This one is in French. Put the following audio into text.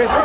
fait ce